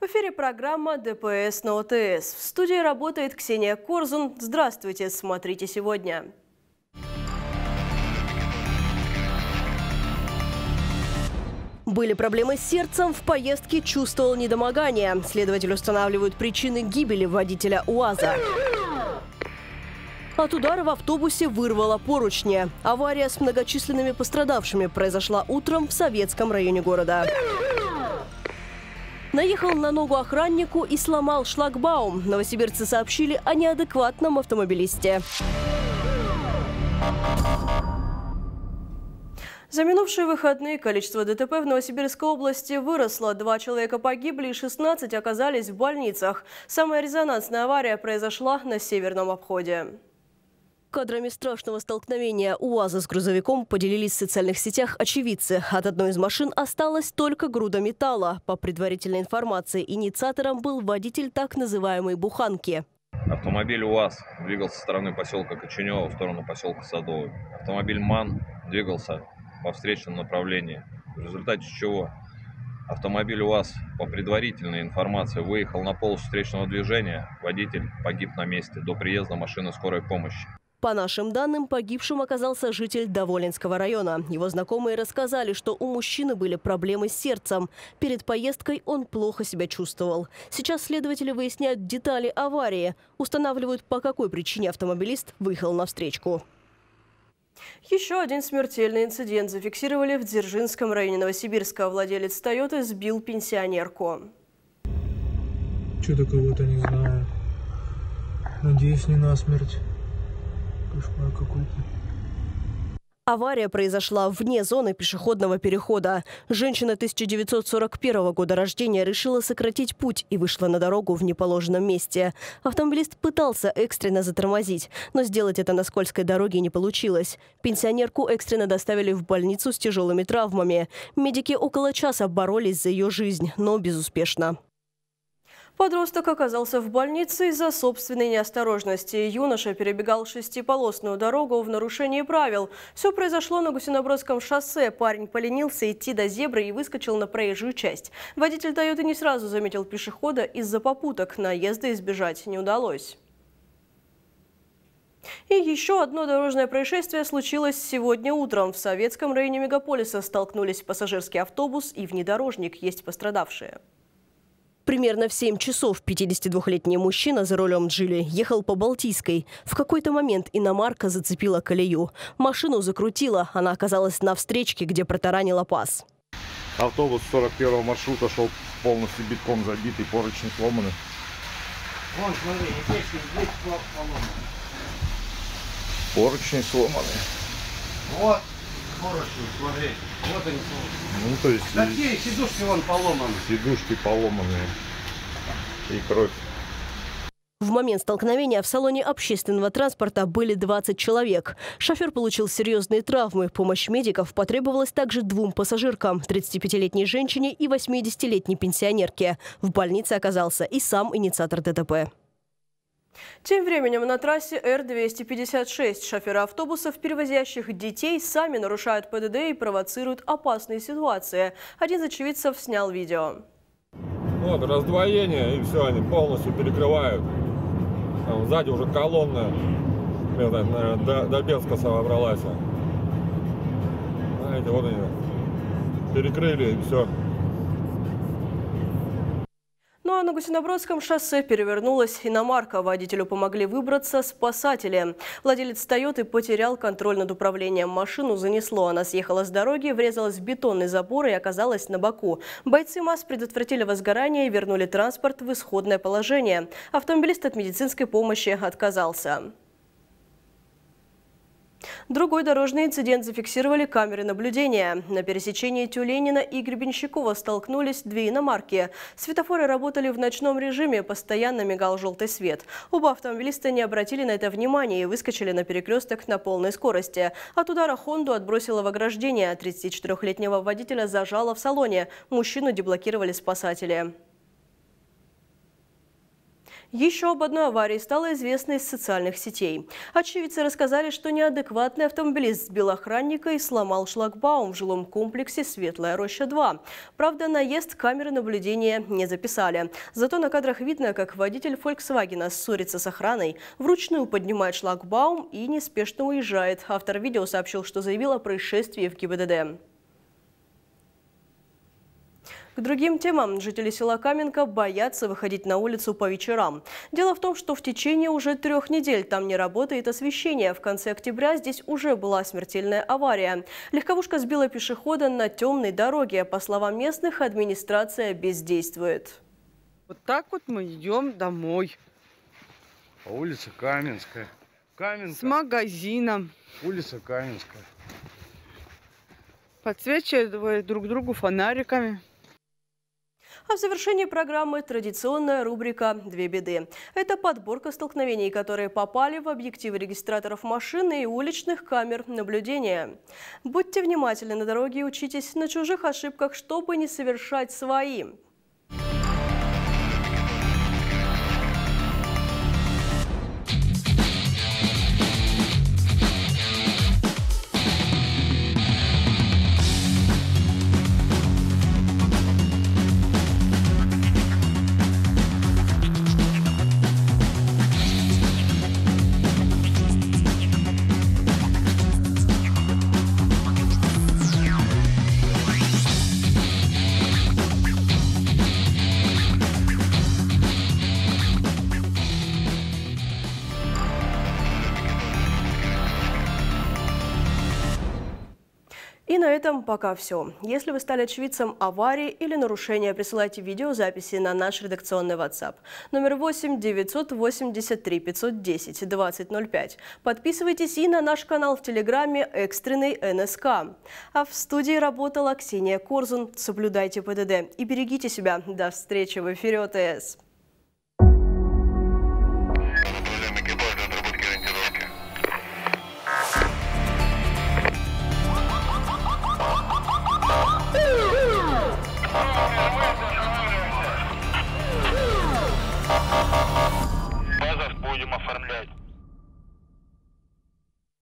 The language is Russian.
В эфире программа ДПС на ОТС. В студии работает Ксения Корзун. Здравствуйте, смотрите сегодня. Были проблемы с сердцем, в поездке чувствовал недомогание. Следователи устанавливают причины гибели водителя УАЗа. От удара в автобусе вырвало поручни. Авария с многочисленными пострадавшими произошла утром в Советском районе города. Наехал на ногу охраннику и сломал шлагбаум. Новосибирцы сообщили о неадекватном автомобилисте. За минувшие выходные количество ДТП в Новосибирской области выросло. Два человека погибли и 16 оказались в больницах. Самая резонансная авария произошла на северном обходе. Кадрами страшного столкновения УАЗа с грузовиком поделились в социальных сетях очевидцы. От одной из машин осталась только груда металла. По предварительной информации, инициатором был водитель так называемой «буханки». Автомобиль УАЗ двигался со стороны поселка Коченева в сторону поселка Садовый. Автомобиль МАН двигался по встречному направлению. В результате чего автомобиль УАЗ по предварительной информации выехал на полосу встречного движения. Водитель погиб на месте до приезда машины скорой помощи. По нашим данным, погибшим оказался житель Доволинского района. Его знакомые рассказали, что у мужчины были проблемы с сердцем. Перед поездкой он плохо себя чувствовал. Сейчас следователи выясняют детали аварии. Устанавливают, по какой причине автомобилист выехал на встречку. Еще один смертельный инцидент зафиксировали в Дзержинском районе Новосибирска. Владелец «Тойоты» сбил пенсионерку. Что-то кого-то не знаю. Надеюсь, не насмерть. Кошмар какой-то. Авария произошла вне зоны пешеходного перехода. Женщина 1941 года рождения решила сократить путь и вышла на дорогу в неположенном месте. Автомобилист пытался экстренно затормозить, но сделать это на скользкой дороге не получилось. Пенсионерку экстренно доставили в больницу с тяжелыми травмами. Медики около часа боролись за ее жизнь, но безуспешно. Подросток оказался в больнице из-за собственной неосторожности. Юноша перебегал шестиполосную дорогу в нарушении правил. Все произошло на Гусинобродском шоссе. Парень поленился идти до зебры и выскочил на проезжую часть. Водитель «Тойоты» не сразу заметил пешехода из-за попуток. Наезда избежать не удалось. И еще одно дорожное происшествие случилось сегодня утром. В советском районе мегаполиса столкнулись пассажирский автобус и внедорожник. Есть пострадавшие. Примерно в 7 часов 52-летний мужчина за рулем Джили ехал по Балтийской. В какой-то момент иномарка зацепила колею. Машину закрутила, она оказалась на встречке, где протаранила пас. Автобус 41 маршрута шел полностью битком забитый, поручни сломаны. Вон, смотри, здесь, здесь поломаны. Поручни сломаны. Вот, поручни, смотри. Вот они Ну, то есть Такие сидушки вон поломаны. сидушки поломанные и кровь. В момент столкновения в салоне общественного транспорта были 20 человек. Шофер получил серьезные травмы. Помощь медиков потребовалась также двум пассажиркам – 35-летней женщине и 80-летней пенсионерке. В больнице оказался и сам инициатор ДТП. Тем временем на трассе Р-256 шоферы автобусов, перевозящих детей, сами нарушают ПДД и провоцируют опасные ситуации. Один из очевидцев снял видео. Вот, раздвоение, и все, они полностью перекрывают. Там сзади уже колонна это, наверное, до, до Бенска собралась. Знаете, вот они перекрыли, и все. На Гусинобродском шоссе перевернулась иномарка. Водителю помогли выбраться спасатели. Владелец «Тойоты» потерял контроль над управлением. Машину занесло. Она съехала с дороги, врезалась в бетонный забор и оказалась на боку. Бойцы МАЗ предотвратили возгорание и вернули транспорт в исходное положение. Автомобилист от медицинской помощи отказался. Другой дорожный инцидент зафиксировали камеры наблюдения. На пересечении Тюленина и Гребенщикова столкнулись две иномарки. Светофоры работали в ночном режиме, постоянно мигал желтый свет. Оба автомобилиста не обратили на это внимания и выскочили на перекресток на полной скорости. От удара Хонду отбросило в ограждение. 34-летнего водителя зажало в салоне. Мужчину деблокировали спасатели. Еще об одной аварии стало известно из социальных сетей. Очевидцы рассказали, что неадекватный автомобилист сбил охранника и сломал шлагбаум в жилом комплексе «Светлая роща-2». Правда, наезд камеры наблюдения не записали. Зато на кадрах видно, как водитель «Фольксвагена» ссорится с охраной, вручную поднимает шлагбаум и неспешно уезжает. Автор видео сообщил, что заявил о происшествии в ГИБДД. К другим темам жители села Каменка боятся выходить на улицу по вечерам. Дело в том, что в течение уже трех недель там не работает освещение. В конце октября здесь уже была смертельная авария. Легковушка сбила пешехода на темной дороге. По словам местных, администрация бездействует. Вот так вот мы идем домой. По улице Каменская. Каменка. С магазином. Улица Каменская. Подсвечивая друг другу фонариками. А в завершении программы традиционная рубрика «Две беды». Это подборка столкновений, которые попали в объективы регистраторов машины и уличных камер наблюдения. Будьте внимательны на дороге и учитесь на чужих ошибках, чтобы не совершать свои. И на этом пока все. Если вы стали очевидцем аварии или нарушения, присылайте видеозаписи на наш редакционный WhatsApp. Номер 8 983 510 2005. Подписывайтесь и на наш канал в Телеграме «Экстренный НСК». А в студии работала Ксения Корзун. Соблюдайте ПДД и берегите себя. До встречи в эфире ОТС.